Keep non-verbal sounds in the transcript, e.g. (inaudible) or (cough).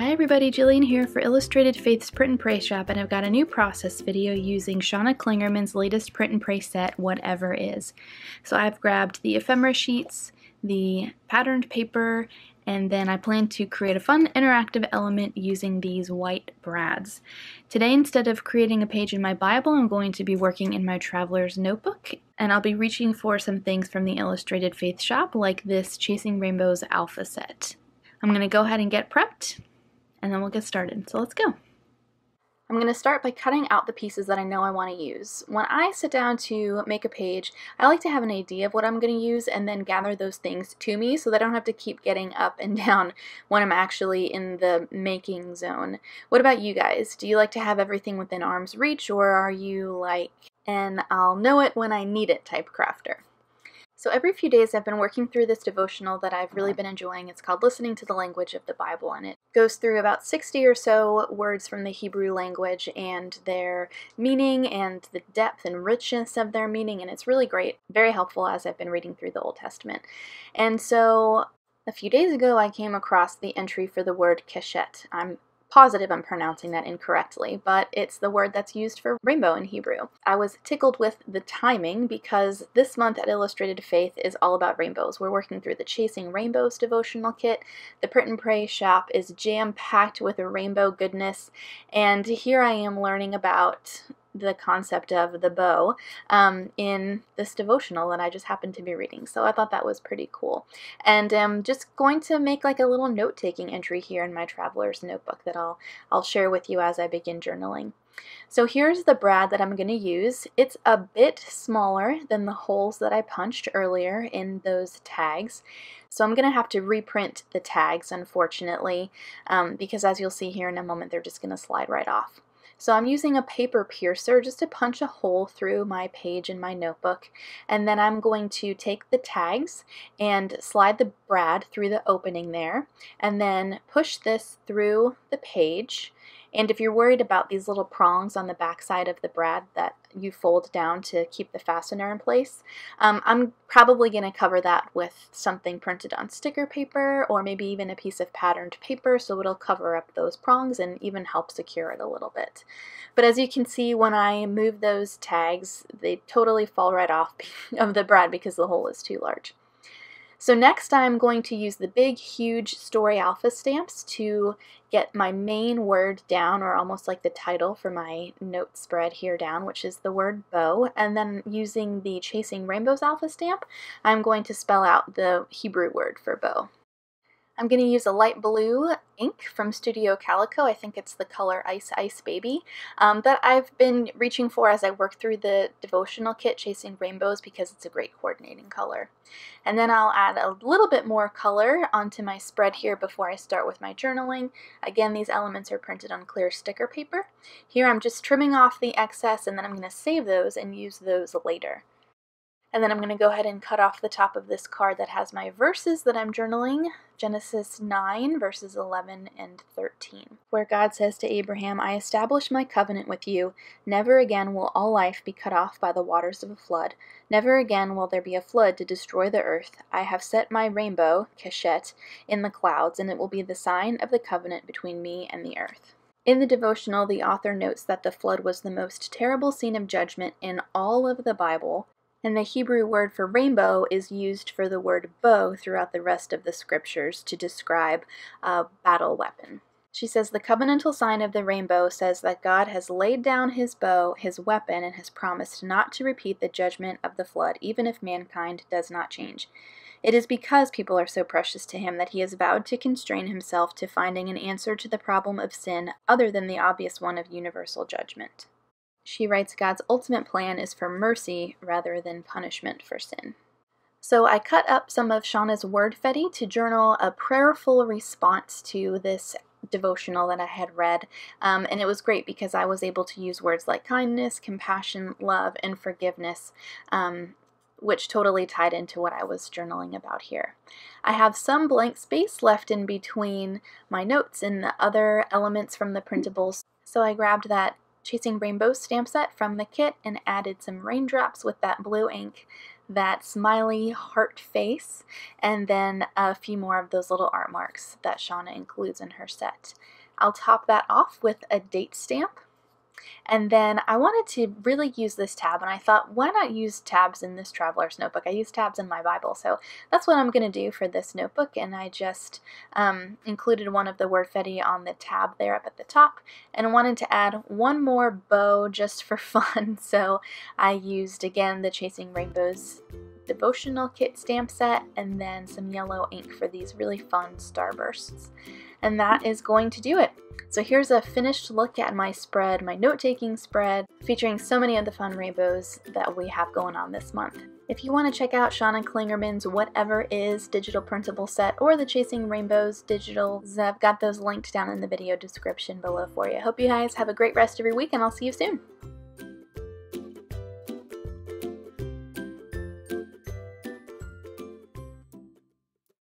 Hi everybody, Jillian here for Illustrated Faith's Print and Pray Shop and I've got a new process video using Shawna Clingerman's latest print and pray set, Whatever Is. So I've grabbed the ephemera sheets, the patterned paper, and then I plan to create a fun interactive element using these white brads. Today instead of creating a page in my Bible, I'm going to be working in my Traveler's Notebook and I'll be reaching for some things from the Illustrated Faith shop like this Chasing Rainbows Alpha set. I'm going to go ahead and get prepped and then we'll get started. So let's go. I'm going to start by cutting out the pieces that I know I want to use. When I sit down to make a page, I like to have an idea of what I'm going to use and then gather those things to me so that I don't have to keep getting up and (laughs) down when I'm actually in the making zone. What about you guys? Do you like to have everything within arm's reach or are you like, and I'll know it when I need it type crafter? So every few days I've been working through this devotional that I've really been enjoying. It's called Listening to the Language of the Bible, and it goes through about 60 or so words from the Hebrew language and their meaning and the depth and richness of their meaning, and it's really great, very helpful as I've been reading through the Old Testament. And so a few days ago I came across the entry for the word keshet. I'm positive I'm pronouncing that incorrectly, but it's the word that's used for rainbow in Hebrew. I was tickled with the timing because this month at Illustrated Faith is all about rainbows. We're working through the Chasing Rainbows devotional kit. The Print and Pray shop is jam packed with rainbow goodness, and here I am learning about the concept of the bow um, in this devotional that I just happened to be reading. So I thought that was pretty cool. And I'm just going to make like a little note-taking entry here in my traveler's notebook that I'll, I'll share with you as I begin journaling. So here's the brad that I'm going to use. It's a bit smaller than the holes that I punched earlier in those tags. So I'm going to have to reprint the tags, unfortunately, um, because as you'll see here in a moment, they're just going to slide right off. So I'm using a paper piercer just to punch a hole through my page in my notebook and then I'm going to take the tags and slide the brad through the opening there and then push this through the page and if you're worried about these little prongs on the back side of the brad that you fold down to keep the fastener in place, um, I'm probably going to cover that with something printed on sticker paper or maybe even a piece of patterned paper so it'll cover up those prongs and even help secure it a little bit. But as you can see when I move those tags, they totally fall right off (laughs) of the brad because the hole is too large. So next I'm going to use the big, huge Story Alpha stamps to get my main word down, or almost like the title for my note spread here down, which is the word bow. And then using the Chasing Rainbows Alpha stamp, I'm going to spell out the Hebrew word for bow. I'm going to use a light blue ink from Studio Calico. I think it's the color Ice Ice Baby um, that I've been reaching for as I work through the devotional kit Chasing Rainbows because it's a great coordinating color. And then I'll add a little bit more color onto my spread here before I start with my journaling. Again, these elements are printed on clear sticker paper. Here I'm just trimming off the excess and then I'm going to save those and use those later. And then I'm going to go ahead and cut off the top of this card that has my verses that I'm journaling, Genesis 9, verses 11 and 13, where God says to Abraham, I establish my covenant with you. Never again will all life be cut off by the waters of a flood. Never again will there be a flood to destroy the earth. I have set my rainbow, Keshet, in the clouds, and it will be the sign of the covenant between me and the earth. In the devotional, the author notes that the flood was the most terrible scene of judgment in all of the Bible, and the Hebrew word for rainbow is used for the word bow throughout the rest of the scriptures to describe a battle weapon. She says the covenantal sign of the rainbow says that God has laid down his bow, his weapon, and has promised not to repeat the judgment of the flood, even if mankind does not change. It is because people are so precious to him that he has vowed to constrain himself to finding an answer to the problem of sin other than the obvious one of universal judgment. She writes God's ultimate plan is for mercy rather than punishment for sin. So I cut up some of Shawna's Wordfetti to journal a prayerful response to this devotional that I had read. Um, and it was great because I was able to use words like kindness, compassion, love, and forgiveness, um, which totally tied into what I was journaling about here. I have some blank space left in between my notes and the other elements from the printables. So I grabbed that Chasing Rainbow stamp set from the kit and added some raindrops with that blue ink that smiley heart face, and then a few more of those little art marks that Shawna includes in her set. I'll top that off with a date stamp and then I wanted to really use this tab, and I thought, why not use tabs in this traveler's notebook? I use tabs in my Bible, so that's what I'm going to do for this notebook, and I just um, included one of the Wordfetti on the tab there up at the top, and wanted to add one more bow just for (laughs) fun, so I used, again, the Chasing Rainbows devotional kit stamp set and then some yellow ink for these really fun starbursts. And that is going to do it. So here's a finished look at my spread, my note-taking spread, featuring so many of the fun rainbows that we have going on this month. If you want to check out Shawna Clingerman's Whatever Is digital printable set or the Chasing Rainbows digitals, I've got those linked down in the video description below for you. Hope you guys have a great rest of your week and I'll see you soon.